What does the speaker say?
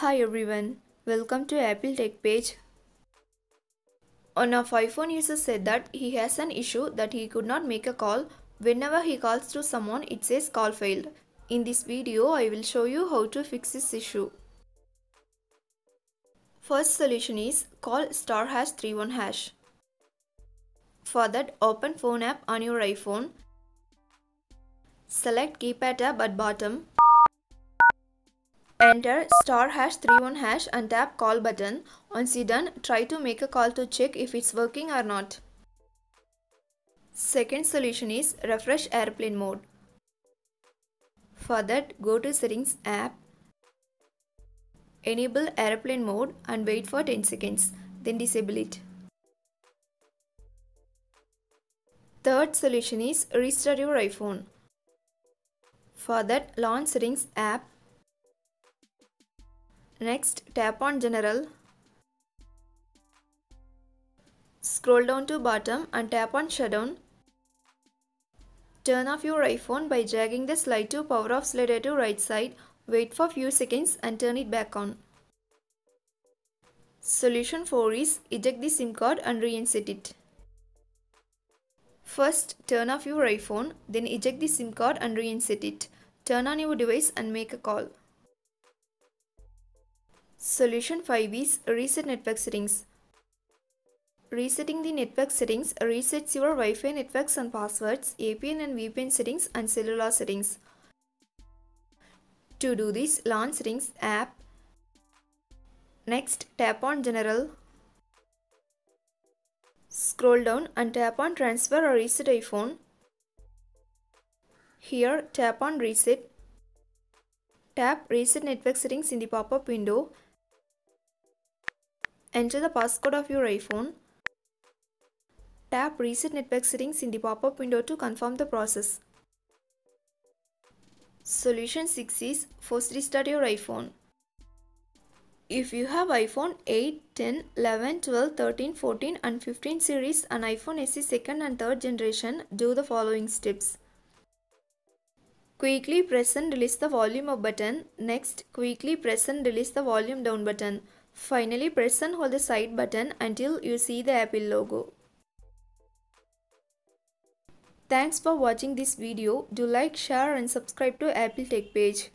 Hi everyone, welcome to Apple Tech page. One of iPhone user said that he has an issue that he could not make a call. Whenever he calls to someone, it says call failed. In this video, I will show you how to fix this issue. First solution is call star hash 31 hash. For that, open phone app on your iPhone. Select keypad tab at bottom. Enter star hash 31 hash and tap call button. Once you done, try to make a call to check if it's working or not. Second solution is refresh airplane mode. For that, go to settings app, enable airplane mode and wait for 10 seconds, then disable it. Third solution is restart your iPhone. For that, launch settings app. Next, tap on general. Scroll down to bottom and tap on shutdown. Turn off your iPhone by dragging the slide to power off slider to right side. Wait for few seconds and turn it back on. Solution 4 is eject the SIM card and reinsert it. First, turn off your iPhone, then eject the SIM card and reinsert it. Turn on your device and make a call. Solution 5 is reset network settings. Resetting the network settings resets your Wi-Fi networks and passwords, APN and VPN settings and cellular settings. To do this, launch Settings app. Next, tap on General Scroll down and tap on transfer or reset iPhone. Here tap on reset. Tap reset network settings in the pop-up window. Enter the passcode of your iPhone. Tap reset network settings in the pop-up window to confirm the process. Solution 6 is force restart your iPhone. If you have iPhone 8, 10, 11, 12, 13, 14 and 15 series and iPhone SE second and third generation, do the following steps. Quickly press and release the volume up button. Next, quickly press and release the volume down button. Finally, press and hold the side button until you see the Apple logo. Thanks for watching this video. Do like, share and subscribe to Apple Tech page.